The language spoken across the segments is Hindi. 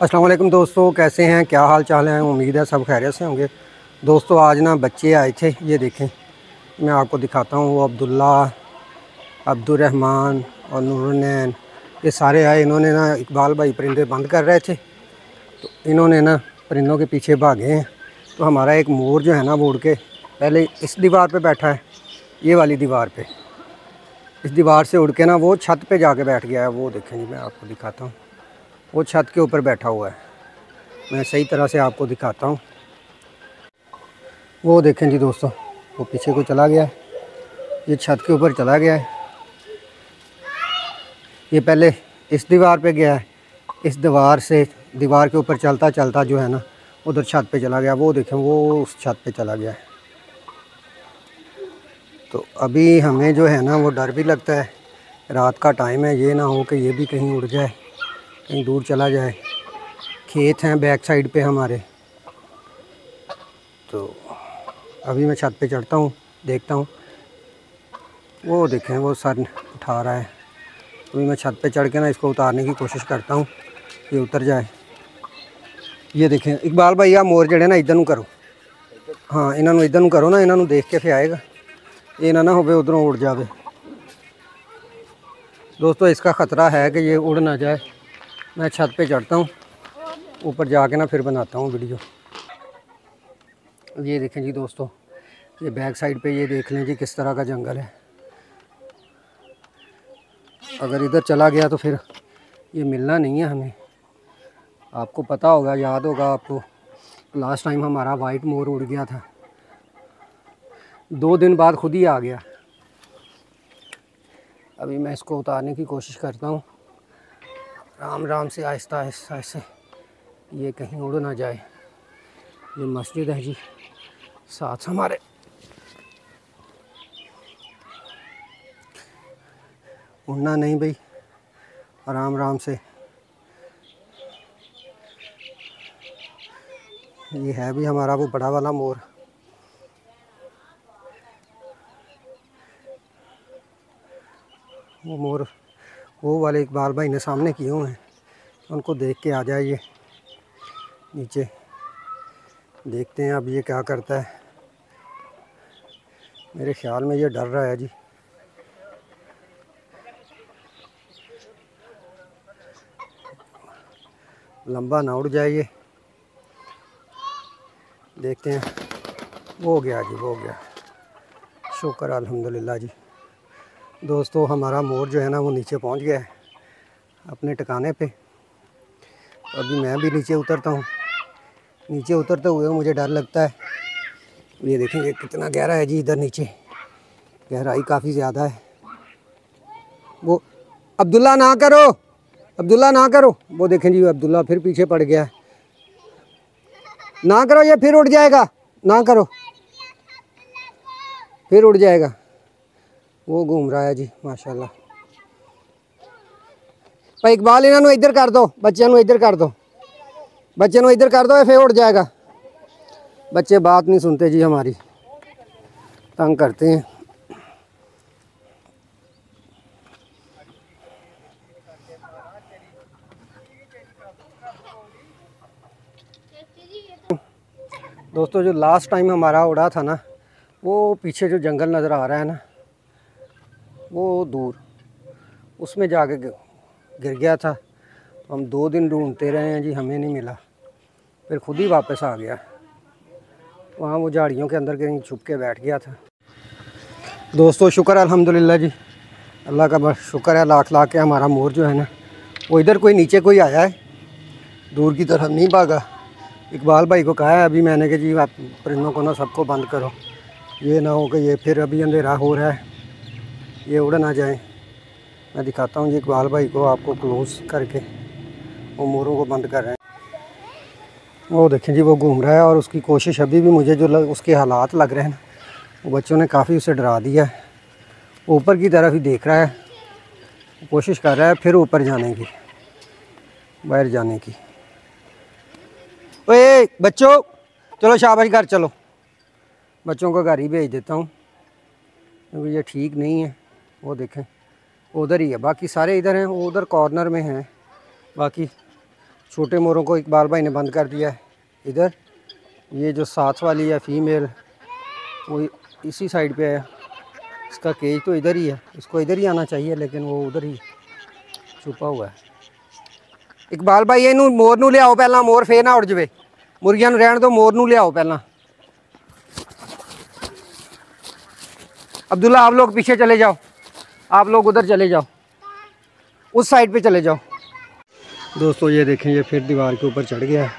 अस्सलाम वालेकुम दोस्तों, कैसे हैं? क्या हाल चाल है? उम्मीद है सब खैरियत से होंगे। दोस्तों, आज ना बच्चे आए थे, ये देखें। मैं आपको दिखाता हूँ, वो अब्दुल्ला अब्दुलरहमान और नूरनैन ये सारे आए, इन्होंने ना इकबाल भाई परिंदे बंद कर रहे थे। तो इन्होंने ना परिंदों के पीछे भागे हैं। तो हमारा एक मोर जो है ना, वो उड़ के पहले इस दीवार पे बैठा है, ये वाली दीवार पे। इस दीवार से उड़ के ना, वो छत पे जाके बैठ गया है, वो देखें जी, मैं आपको दिखाता हूँ। वो छत के ऊपर बैठा हुआ है। मैं सही तरह से आपको दिखाता हूँ। वो देखें जी दोस्तों, वो पीछे को चला गया है। ये छत के ऊपर चला गया है। ये पहले इस दीवार पे गया है। इस दीवार से, दीवार के ऊपर चलता चलता जो है ना, उधर छत पे चला गया। वो देखें, वो उस छत पे चला गया है। तो अभी हमें जो है ना, वो डर भी लगता है। रात का टाइम है, ये ना हो कि ये भी कहीं उड़ जाए। कहीं दूर चला जाए। खेत हैं बैक साइड पे हमारे। तो अभी मैं छत पे चढ़ता हूँ, देखता हूँ। वो देखें, वो सर उठा रहा है। अभी मैं छत पे चढ़ के ना इसको उतारने की कोशिश करता हूँ ये उतर जाए। ये देखें, इकबाल भाई आ मोर जड़े ना, इधर ਨੂੰ करो। हाँ इन्हों इधर करो ना इन्हों देख के फिर आएगा। ये ना ना हो उधरों उड़ जाए दोस्तों, इसका ख़तरा है कि ये उड़ ना जाए। मैं छत पे चढ़ता हूँ। ऊपर जाके ना फिर बनाता हूँ वीडियो। ये देखें जी दोस्तों, ये बैक साइड पे ये देख लें जी किस तरह का जंगल है। अगर इधर चला गया तो फिर ये मिलना नहीं है हमें। आपको पता होगा, याद होगा आपको लास्ट टाइम हमारा वाइट मोर उड़ गया था। दो दिन बाद खुद ही आ गया। अभी मैं इसको उतारने की कोशिश करता हूँ। राम राम से आहिस्ता आहिस्ता ऐसे ये कहीं उड़ ना जाए। ये मस्जिद है जी, साथ हमारे। उड़ना नहीं भाई आराम आराम से। ये है भी हमारा वो बड़ा वाला मोर। वो मोर वो वाले इकबाल भाई ने सामने किए हुए हैं। उनको देख के आ जाइए। नीचे देखते हैं अब ये क्या करता है। मेरे ख्याल में ये डर रहा है जी। लंबा ना उड़ जाइए। देखते हैं। वो गया जी, वो गया। शुक्र, अल्हम्दुलिल्लाह जी। दोस्तों, हमारा मोर जो है ना, वो नीचे पहुँच गया है, अपने टिकाने पे। अभी मैं भी नीचे उतरता हूँ। नीचे उतरते हुए मुझे डर लगता है। ये देखेंगे कितना गहरा है जी इधर नीचे। गहराई काफ़ी ज़्यादा है। वो अब्दुल्ला ना करो! अब्दुल्ला ना करो! वो देखें जी, अब्दुल्ला फिर पीछे पड़ गया है। ना करो, ये फिर उड़ जाएगा। ना करो। फिर उड़ जाएगा। वो घूम रहा है जी, माशाल्लाह। भाई इकबाल इन्हों इधर कर दो बच्चों इधर कर दो। बच्चे इधर कर दो फिर उठ जाएगा। बच्चे बात नहीं सुनते जी हमारी। तंग करते हैं। दोस्तों, जो लास्ट टाइम हमारा उड़ा था ना, वो पीछे जो जंगल नज़र आ रहा है ना वो दूर। उसमें जाके गिर गया था। तो हम दो दिन ढूंढते रहे हैं जी, हमें नहीं मिला। फिर खुद ही वापस आ गया। वहाँ वो झाड़ियों के अंदर कहीं छुप के बैठ गया था। दोस्तों, शुक्र अल्हम्दुलिल्लाह जी। अल्लाह का बस शुक्र है, लाख लाख के हमारा मोर जो है ना, वो इधर कोई नीचे कोई आया है। दूर की तरफ़ नहीं भागा। इकबाल भाई को कहा है, अभी मैंने कि जी, आप परिंदों को ना, सबको बंद करो। ये ना हो कि ये फिर अभी अंधेरा हो रहा है। ये उड़ ना जाए। मैं दिखाता हूँ जी इकबाल भाई को आपको क्लोज करके। वो मोरों को बंद कर रहे हैं। वो देखें जी वो घूम रहा है और उसकी कोशिश अभी भी मुझे जो लग, उसके हालात लग रहे हैं वो बच्चों ने काफ़ी उसे डरा दिया है। ऊपर की तरफ़ ही देख रहा है। कोशिश कर रहा है फिर ऊपर जाने की बाहर जाने की। ओए बच्चों चलो शाबाश घर चलो। बच्चों को घर ही भेज देता हूँ। क्योंकि ये ठीक नहीं है। वो देखें उधर ही है बाकी सारे इधर हैं वो उधर कॉर्नर में हैं बाकी छोटे मोरों को इकबाल भाई ने बंद कर दिया है इधर ये जो साथ वाली है फीमेल वो इसी साइड पे है इसका केज तो इधर ही है इसको इधर ही आना चाहिए लेकिन वो उधर ही छुपा हुआ है इकबाल भाई ਇਹਨੂੰ मोर ਨੂੰ ਲਿਆਓ ਪਹਿਲਾਂ ਮੋਰ ਫੇਰ ਨਾ ਉੜ ਜਵੇ ਮੁਰਗੀਆਂ ਨੂੰ ਰਹਿਣ ਦਿਓ ਮੋਰ ਨੂੰ ਲਿਆਓ ਪਹਿਲਾਂ अब्दुल्ला आप लोग पीछे चले जाओ आप लोग उधर चले जाओ। उस साइड पे चले जाओ। दोस्तों, ये देखें, ये फिर दीवार के ऊपर चढ़ गया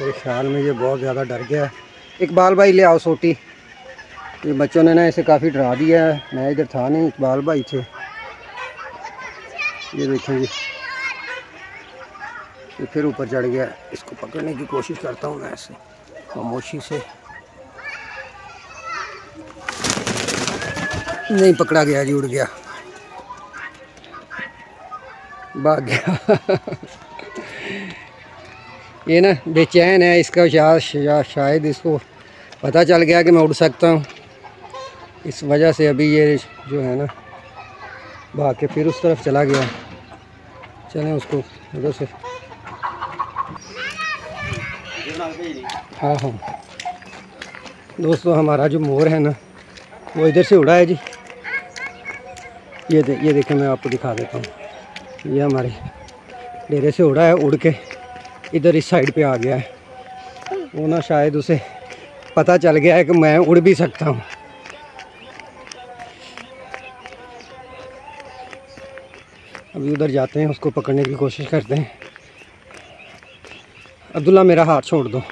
मेरे ख्याल में ये बहुत ज़्यादा डर गया है। इकबाल भाई, ले आओ सोटी। ये बच्चों ने ना इसे काफ़ी डरा दिया है। मैं इधर था नहीं, इकबाल भाई थे। ये देखें जी। ये फिर ऊपर चढ़ गया इसको पकड़ने की कोशिश करता हूँ मैं ऐसे खामोशी से। नहीं पकड़ा गया जी, उड़ गया। भाग गया। ये ना बेचैन है इसका, शायद शायद इसको पता चल गया कि मैं उड़ सकता हूँ। इस वजह से अभी ये जो है ना, भाग के फिर उस तरफ़ चला गया। चलें उसको, उधर से। हाँ हाँ। दोस्तों, हमारा जो मोर है ना, वो इधर से उड़ा है जी। ये दे, ये देखें मैं आपको दिखा देता हूँ। ये हमारे डेरे से उड़ा है उड़ के इधर इस साइड पे आ गया है। वो ना शायद उसे पता चल गया है कि मैं उड़ भी सकता हूँ। अभी उधर जाते हैं उसको पकड़ने की कोशिश करते हैं। अब्दुल्ला मेरा हाथ छोड़ दो।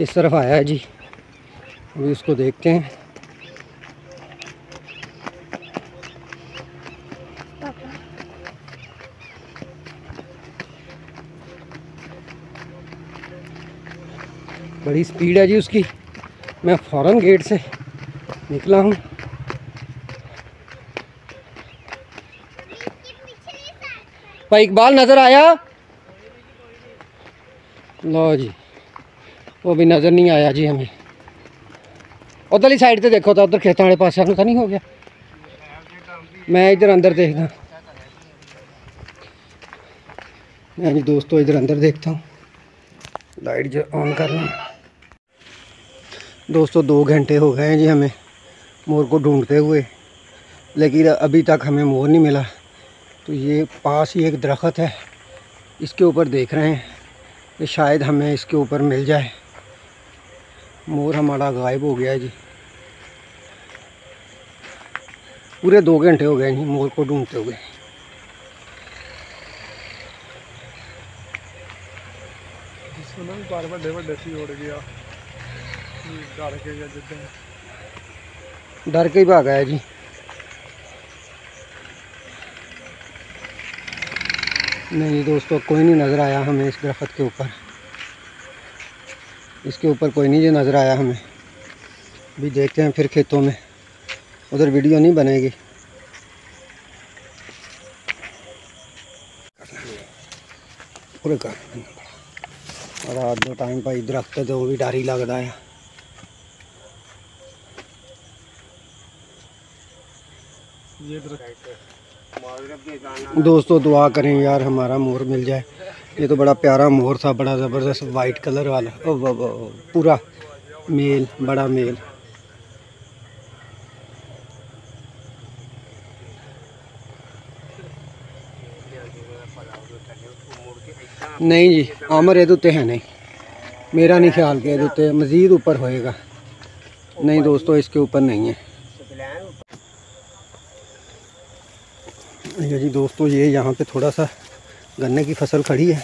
इस तरफ़ आया है जी। अभी उसको देखते हैं। बड़ी स्पीड है जी उसकी। मैं फ़ौरन गेट से निकला हूँ। भाई इकबाल नज़र आया? लो जी। वो भी नज़र नहीं आया जी हमें। उधरली साइड से देखो तो उधर खेतों वाले पास तो नहीं हो गया? मैं इधर अंदर देखता। मैं जी दोस्तों इधर अंदर देखता हूँ। लाइट जो ऑन कर रहा दोस्तों, दो घंटे हो गए हैं जी हमें मोर को ढूंढते हुए, लेकिन अभी तक हमें मोर नहीं मिला। तो ये पास ही एक दरख्त है। इसके ऊपर देख रहे हैं कि शायद हमें इसके ऊपर मिल जाए। मोर हमारा गायब हो गया है जी। पूरे दो घंटे हो गए जी मोर को ढूंढते हुए। बार बार गया डर के डर के ही भागा है जी। नहीं दोस्तों कोई नहीं नज़र आया हमें इस दरख्त के ऊपर। इसके ऊपर कोई नहीं जो नज़र आया हमें। अभी देखते हैं फिर खेतों में। उधर वीडियो नहीं बनेगी। पूरे कर रात दो टाइम भाई दरख्त तो वो भी डर ही लगता है। दोस्तों दुआ करें यार हमारा मोर मिल जाए। ये तो बड़ा प्यारा मोर था बड़ा ज़बरदस्त वाइट कलर वाला। ओ, ओ, ओ, पूरा मेल बड़ा मेल नहीं जी आमर ये है नहीं। मेरा नहीं ख्याल कि ये मज़ीद ऊपर होएगा। नहीं दोस्तों इसके ऊपर नहीं है। ये जी दोस्तों ये यहाँ पे थोड़ा सा गन्ने की फ़सल खड़ी है।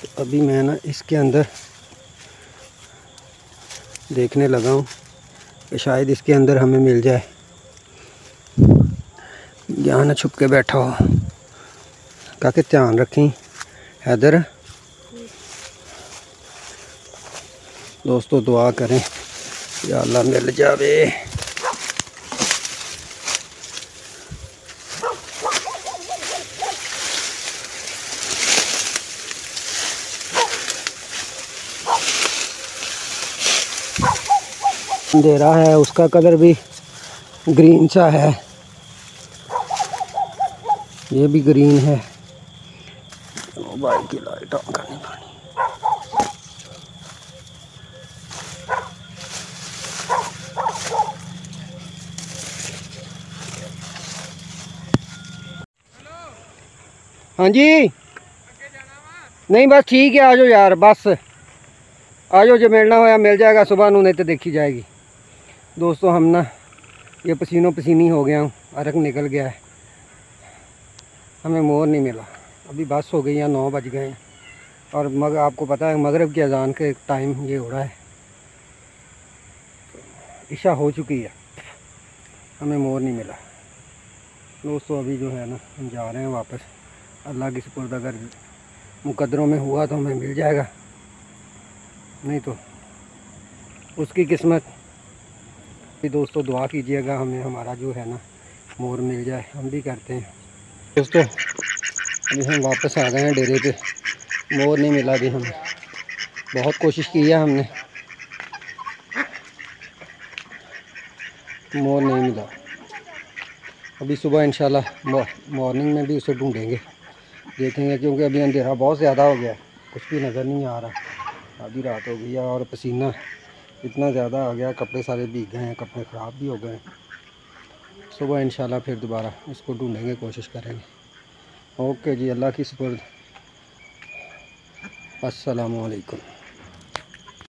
तो अभी मैं ना इसके अंदर देखने लगा हूँ कि शायद इसके अंदर हमें मिल जाए। यहाँ ना छुप के बैठा हो। काके ध्यान रखें, हैदर। दोस्तों, दुआ करें या अल्लाह मिल जावे। अंधेरा है, उसका कलर भी ग्रीन सा है। ये भी ग्रीन है। मोबाइल की लाइट ऑन करनी पड़ी हाँ जी। नहीं, बस ठीक है, आ जाओ यार, बस। आ जाओ, जो मिलना होया मिल जाएगा, सुबह नहीं तो देखी जाएगी। दोस्तों, हम ना ये पसीनों पसीनी हो गया हूँ, अरक निकल गया है। हमें मोर नहीं मिला। अभी बस हो गई है, नौ बज गए हैं। और मगर आपको पता है, मगरब की अजान के टाइम ये हो रहा है। ईशा हो चुकी है। हमें मोर नहीं मिला। दोस्तों, अभी जो है ना, हम जा रहे हैं वापस। अल्लाह की सुपुर्द, अगर मुकदरों में हुआ तो हमें मिल जाएगा। नहीं तो उसकी किस्मत भी दोस्तों दुआ कीजिएगा, हमें हमारा जो है ना, मोर मिल जाए। हम भी करते हैं। दोस्तों, अभी हम वापस आ गए हैं डेरे पे। मोर नहीं मिला अभी हमें। बहुत कोशिश की है हमने। मोर नहीं मिला। अभी सुबह इंशाल्लाह मॉर्निंग में भी उसे ढूंढेंगे। देखेंगे, क्योंकि अभी अंधेरा बहुत ज़्यादा हो गया कुछ भी नज़र नहीं आ रहा। आधी रात हो गई है और पसीना इतना ज़्यादा आ गया, कपड़े सारे भीग गए हैं, कपड़े ख़राब भी हो गए हैं। सुबह इंशाल्लाह फिर दोबारा इसको ढूंढेंगे, कोशिश करेंगे। ओके जी, अल्लाह की सपुर्द असलकुम